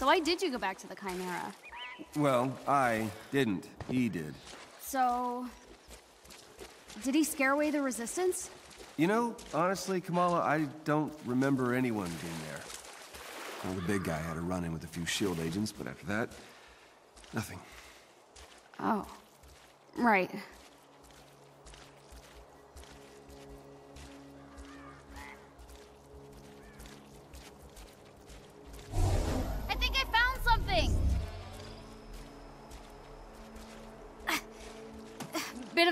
So why did you go back to the Chimera? Well, I didn't. He did. So... Did he scare away the Resistance? You know, honestly, Kamala, I don't remember anyone being there. Well, the big guy had a run-in with a few S.H.I.E.L.D. agents, but after that, nothing. Oh. Right.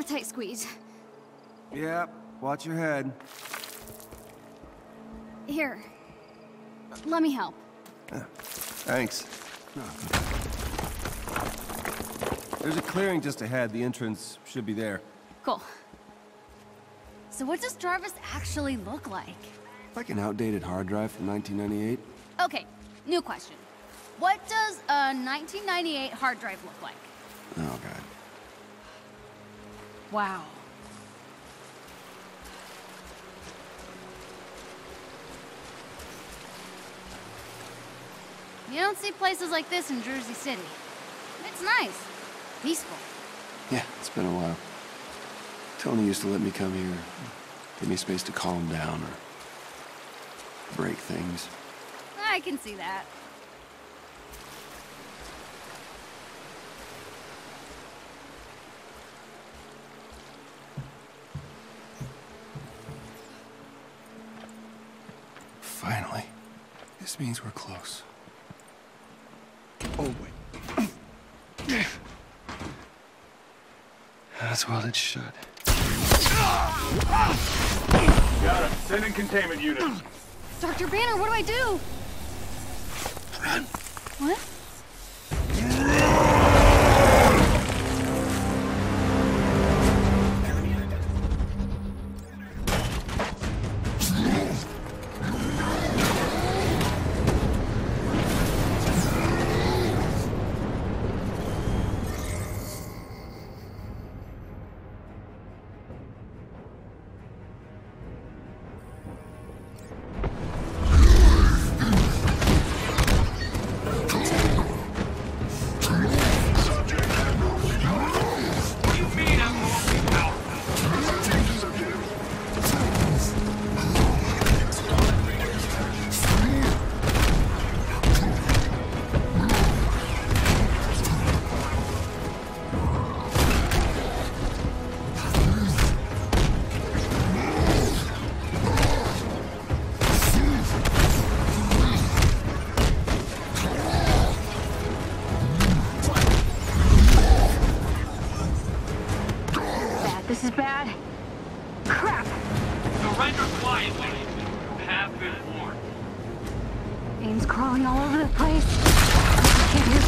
Tight squeeze. Yeah, watch your head. Here. Let me help. Thanks. There's a clearing just ahead. The entrance should be there. Cool. So what does Jarvis actually look like? Like an outdated hard drive from 1998. Okay, new question. What does a 1998 hard drive look like? Wow. You don't see places like this in Jersey City. It's nice. Peaceful. Yeah, it's been a while. Tony used to let me come here. Give me space to calm down or break things. I can see that. Finally. This means we're close. Oh, wait. That's well, it shut. Got him. Sending containment units. Dr. Banner, what do I do? Run. What? Is bad. Crap! Surrender quietly. You have been warned. AIM's crawling all over the place. I can't hear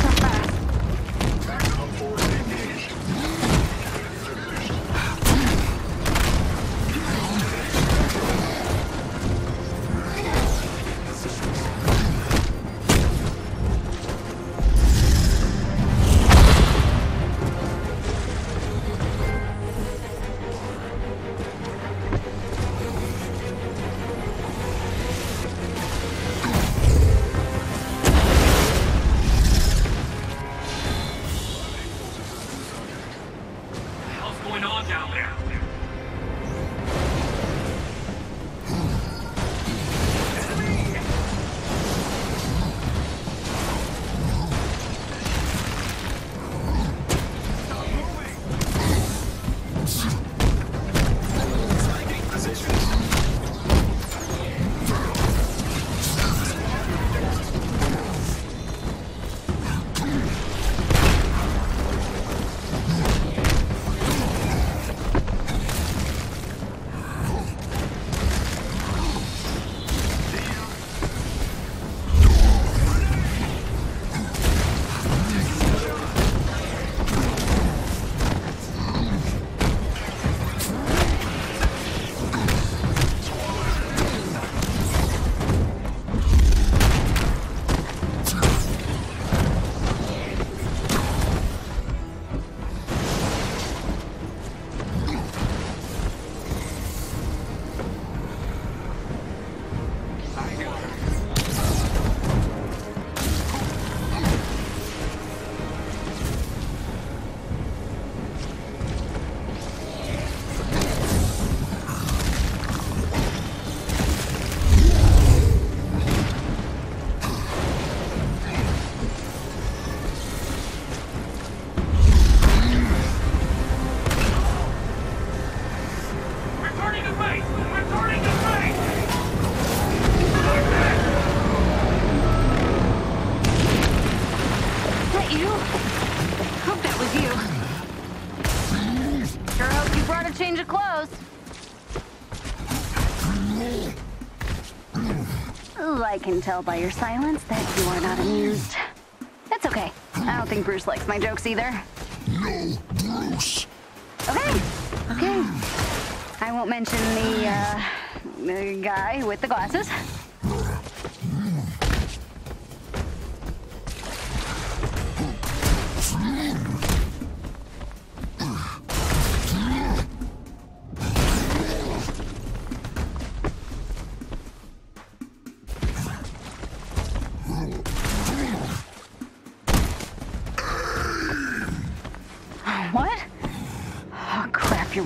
I can tell by your silence that you are not amused. That's okay. I don't think Bruce likes my jokes either. No, Bruce. Okay, okay. I won't mention the, uh, the guy with the glasses.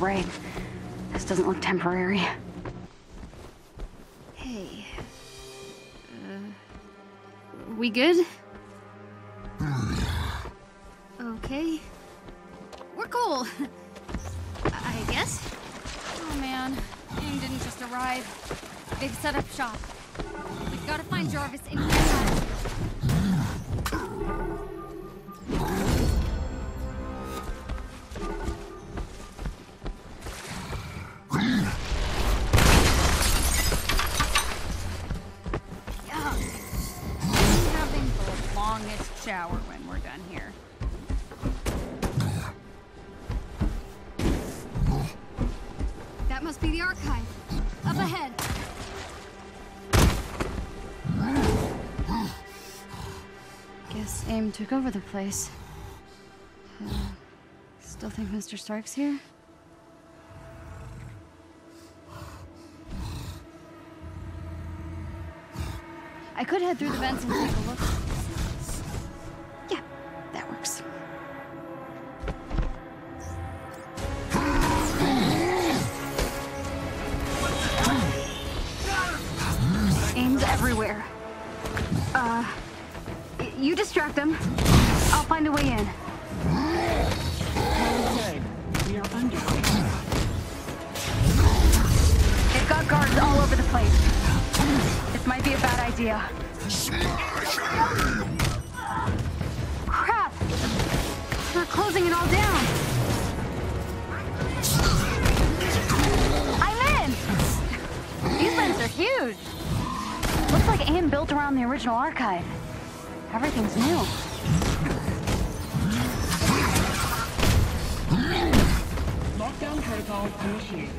This doesn't look temporary. Hey. Uh, we good? Okay. We're cool. I guess. Oh man, AIM didn't just arrive. They've set up shop. We've got to find Jarvis in here. We're done here. That must be the archive. Up ahead. Guess AIM took over the place. Uh, still think Mr. Stark's here? I could head through the vents and take a look. Works. AIM's everywhere. Uh, you distract them. I'll find a way in. We are under. They've got guards all over the place. This might be a bad idea. Closing it all down. I'm in! These vents are huge. Looks like AIM built around the original archive. Everything's new. Lockdown protocol initiated.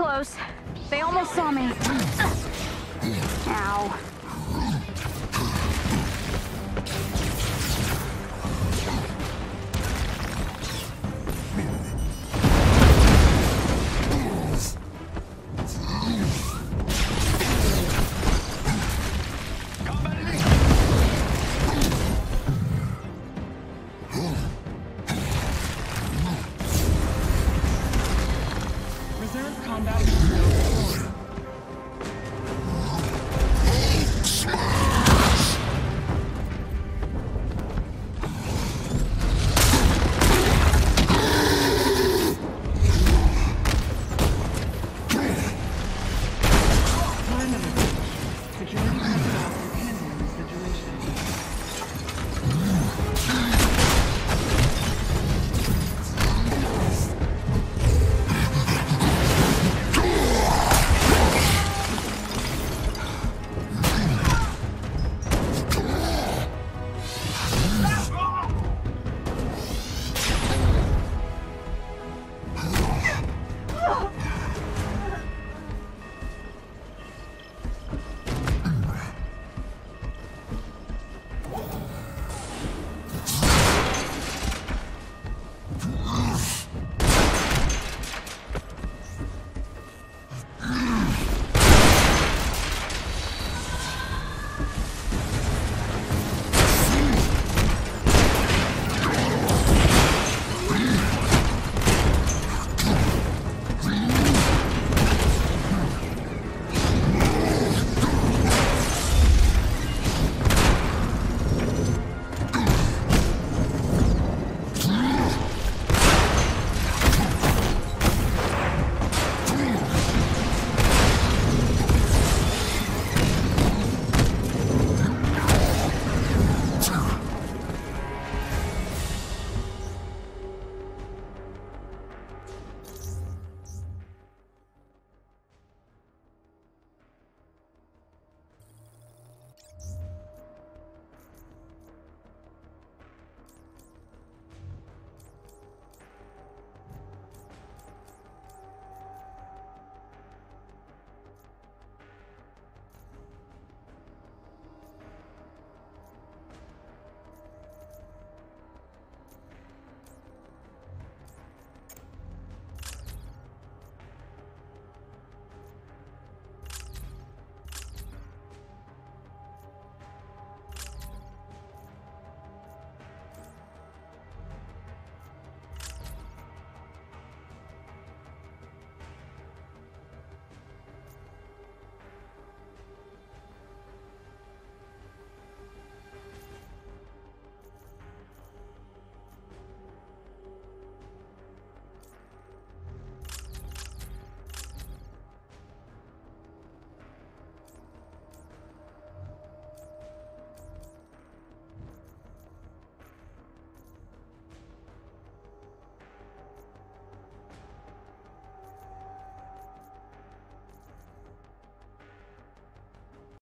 close. They almost saw me. Ow.